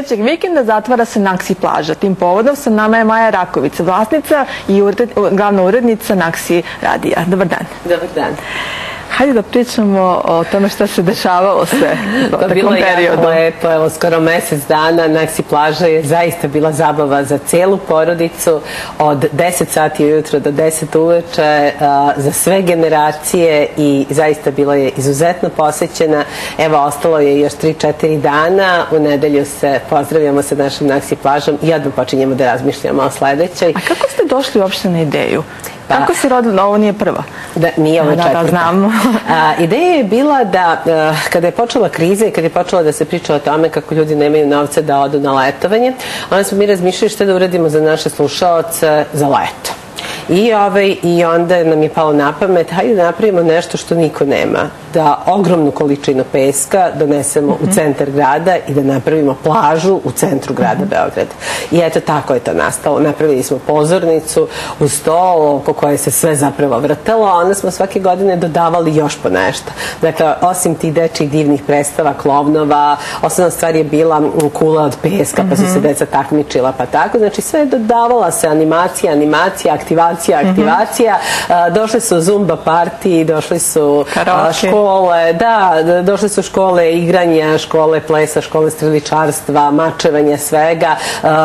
sledećeg vikenda zatvara se Naksi plaža. Tim povodom sa nama je Maja Rakovica, vlasnica i glavna urednica Naksi radija. Dobar dan. Dobar dan. Hajde da pričamo o tome šta se dešavalo sve u Pa bilo je periodu. jako lepo, evo skoro mesec dana Naksi plaža je zaista bila zabava za celu porodicu od 10 sati ujutro do 10 uveče za sve generacije i zaista bila je izuzetno posećena. Evo ostalo je još 3-4 dana, u nedelju se pozdravljamo sa našom Naksi plažom i odmah počinjemo da razmišljamo o sledećoj. A kako ste došli uopšte na ideju? Pa- Kako se rodila? Ovo nije prva. Da, nije ovo Da, da, četvrta. znamo. A, ideja je bila da a, kada je počela kriza i kada je počela da se priča o tome kako ljudi nemaju novca da odu na letovanje, onda smo mi razmišljali šta da uradimo za naše slušaoce za leto. I, ovaj, I onda nam je palo na pamet, hajde da napravimo nešto što niko nema. Da ogromnu količinu peska donesemo u centar grada i da napravimo plažu u centru grada Beograda. I eto tako je to nastalo. Napravili smo pozornicu uz sto oko koje se sve zapravo vrtalo, a onda smo svake godine dodavali još po nešto. Dakle, osim tih dečih divnih predstava, klovnova, osnovna stvar je bila kula od peska, pa su se deca takmičila, pa tako. Znači, sve dodavala se animacija, animacija, aktivacija, aktivacija. A, došle su zumba partiji, došli su a, Karaoke. Škole, da, da, došle su škole igranja, škole plesa, škole streličarstva, mačevanja, svega.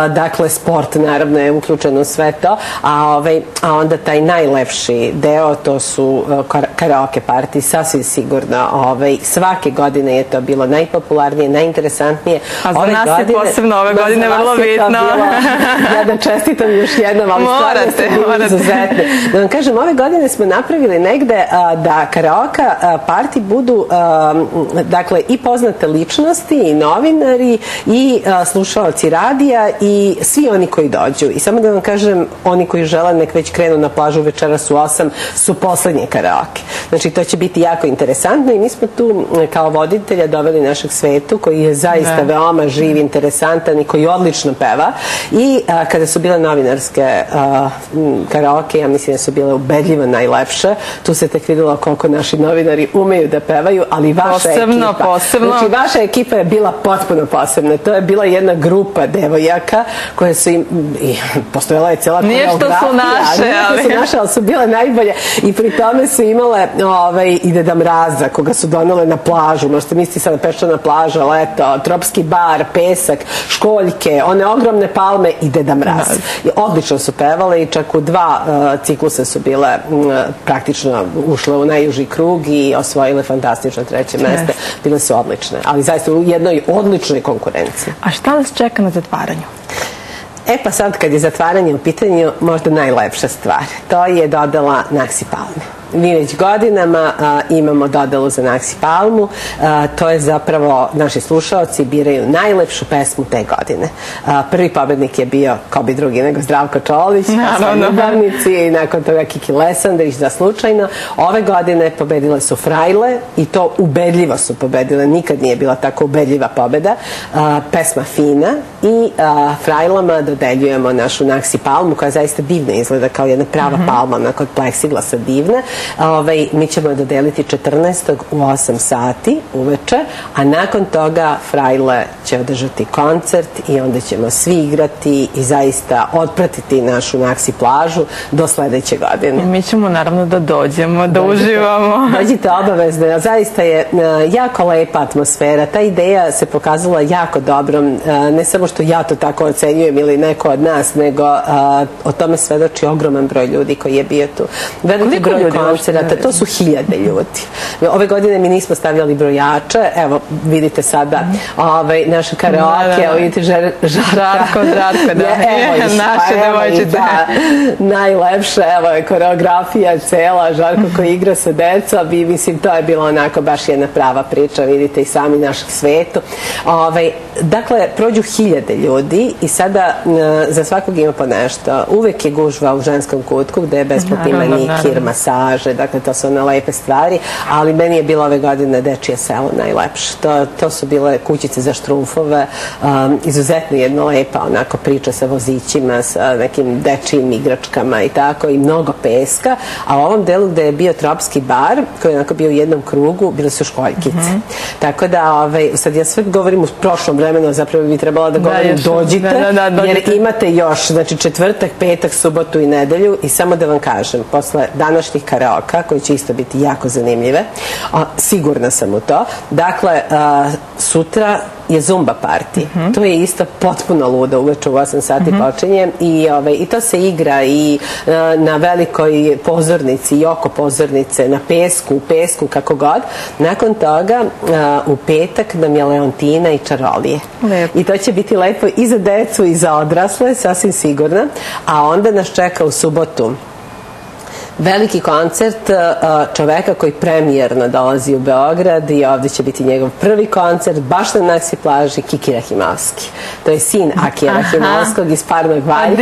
Dakle, sport naravno je uključen u sve to. A, ovaj, a onda taj najlepši deo, to su karaoke partiji, sasvim sigurno. Ovaj, svake godine je to bilo najpopularnije, najinteresantnije. A za nas je posebno ove godine vrlo bitno. ja da čestitam još jednom, ali stvarno Morate, ste bili morate. izuzetni. Da vam kažem, ove godine smo napravili negde a, da karaoka a, parti budu a, m, dakle i poznate ličnosti i novinari i a, slušaoci radija i svi oni koji dođu. I samo da vam kažem, oni koji žele nek već krenu na plažu večeras u 8 su poslednje karaoke. Znači to će biti jako interesantno i mi smo tu m, kao voditelja doveli našeg svetu koji je zaista Da. veoma živ, interesantan i koji odlično peva. I a, kada su bile novinarske a, m, karaoke, ja mislim da su bile ubedljivo najlepše. Tu se tek videlo koliko naši novinari umeju da pevaju, ali vaša Posebno, ekipa. posebno. Znači, vaša ekipa je bila potpuno posebna. To je bila jedna grupa devojaka koje su im, i, postojala je cela Nije što su koreografija, naše, nije što ali- su naše, ali su bile najbolje i pri tome su imale ovaj, i Deda Mraza koga su donele na plažu, možete misliti sada peščana plaža, leto, tropski bar, pesak, školjke, one ogromne palme i Deda Mraz. I odlično su pevale i čak u dva uh, ciklusa su bile mm, praktično ušle u najuži krug i osvojile fantastično treće mesto. Bile su odlične, ali zaista u jednoj odličnoj konkurenciji. A šta nas čeka na zatvaranju? E pa sad kad je zatvaranje u pitanju, možda najlepša stvar. To je dodala Naksi Palme. Mi već godinama a, imamo dodelu za Naksi Palmu. A, to je zapravo, naši slušaoci biraju najlepšu pesmu te godine. A, prvi pobednik je bio, ko bi drugi nego Zdravko Čolić, Naravno. ljubavnici i nakon toga Kiki Lesandrić za slučajno. Ove godine pobedile su Frajle i to ubedljivo su pobedile. Nikad nije bila tako ubedljiva pobeda. A, pesma Fina i a, Frajlama dodeljujemo našu Naksi Palmu koja zaista divno izgleda kao jedna prava palma, onako od pleksiglasa divna. Ovaj, mi ćemo je dodeliti 14. u 8 sati uveče, a nakon toga Frajle će održati koncert i onda ćemo svi igrati i zaista otpratiti našu Naksi plažu do sledeće godine. I mi ćemo naravno da dođemo, da uživamo. Dođite obavezno, zaista je e, jako lepa atmosfera. Ta ideja se pokazala jako dobrom. E, Ne samo što ja to tako ocenjujem ili neko od nas, nego e, o tome svedoči ogroman broj ljudi koji je bio tu. Veliki Koliko broj ljudi uopšte? to su hiljade ljudi. Ove godine mi nismo stavljali brojače, evo vidite sada ovaj, naše karaoke, Da, da, da. vidite žar. Žarko, Žarko, da. Ne, evo ih, Naše pa devojčice. Da, najlepše, evo je koreografija cela, Žarko koji igra sa decom i mislim to je bilo onako baš jedna prava priča, vidite i sami našeg svetu. Ovaj, dakle, prođu hiljade ljudi i sada e, za svakog ima po nešto. Uvek je gužva u ženskom kutku gde je besplatni manikir, masaž, plaže, dakle to su one lepe stvari, ali meni je bilo ove godine dečije selo najlepše. To, to su bile kućice za štrumfove, um, izuzetno jedna lepa onako priča sa vozićima, sa nekim dečijim igračkama i tako i mnogo peska, a u ovom delu gde je bio tropski bar, koji je onako bio u jednom krugu, bile su školjkice. Mm -hmm. Tako da, ovaj, sad ja sve govorim u prošlom vremenu, zapravo bi trebala da govorim da, dođite, da, da, da, jer imate još, znači četvrtak, petak, subotu i nedelju i samo da vam kažem, posle današnjih karaoka, koji će isto biti jako zanimljive, a, sigurna sam u to, dakle, a, sutra je Zumba party. Mm -hmm. To je isto potpuno ludo, uveče u 8 sati mm -hmm. počinje i, ove, i to se igra i na velikoj pozornici i oko pozornice, na pesku, u pesku, kako god. Nakon toga uh, u petak nam je Leontina i Čarolije. Lepo. I to će biti lepo i za decu i za odrasle, sasvim sigurno. A onda nas čeka u subotu veliki koncert čoveka koji premijerno dolazi u Beograd i ovde će biti njegov prvi koncert baš na Naksi plaži Kiki Rahimovski. To je sin Akija Rahimovskog iz Parnog Valjka.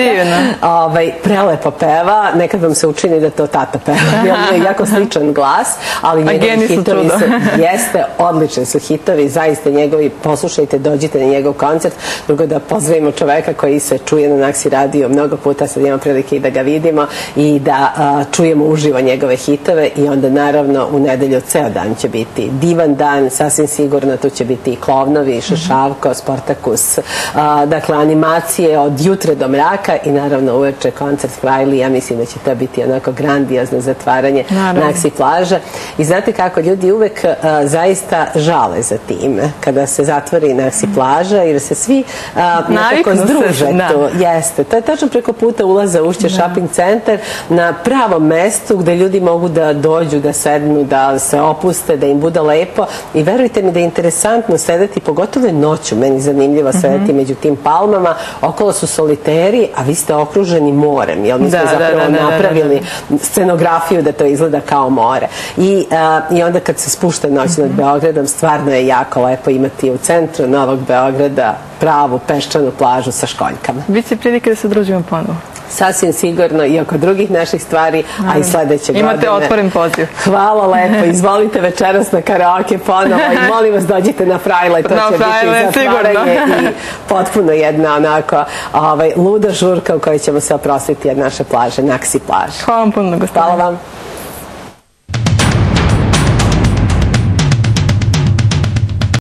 Ovaj, prelepo peva, nekad vam se učini da to tata peva. On je jako sličan glas, ali njegovi hitovi su, jeste, odlični su hitovi, zaista njegovi, poslušajte, dođite na njegov koncert, drugo da pozdravimo čoveka koji se čuje na Naksi radio mnogo puta, sad imamo prilike i da ga vidimo i da uh, čujemo uživo njegove hitove i onda naravno u nedelju ceo dan će biti divan dan, sasvim sigurno tu će biti i Klovnovi, Šašavko, Sportakus, a, dakle animacije od jutre do mraka i naravno uveče koncert Frajli, ja mislim da će to biti onako grandiozno zatvaranje naravno. Naksi plaža i znate kako ljudi uvek a, zaista žale za tim kada se zatvori Naksi plaža jer se svi a, nekako združe da. tu. Jeste, to je tačno preko puta ulaza ušće da. shopping centar na pravom mestu gde ljudi mogu da dođu, da sednu, da se opuste, da im bude lepo i verujte mi da je interesantno sedeti, pogotovo je noću, meni zanimljivo mhm. sedeti mm -hmm. među tim palmama, okolo su soliteri, a vi ste okruženi morem, jel mi smo da, zapravo da, da, da napravili da, da, scenografiju da to izgleda kao more. I, i onda kad se spušta noć mm -hmm. nad mhm. Beogradom, stvarno je jako lepo imati u centru Novog Beograda pravu peščanu plažu sa školjkama. Biće prilike da se družimo ponovo sasvim sigurno i oko drugih naših stvari, a i sledeće godine. Imate otvoren poziv. Hvala lepo, izvolite večeras na karaoke ponovo i molim vas dođite na Frajle, to na će frajle, biti zatvaranje i potpuno jedna onako ovaj, luda žurka u kojoj ćemo se oprostiti od naše plaže, Naksi plaže. Hvala vam puno, gospodine. Hvala vam.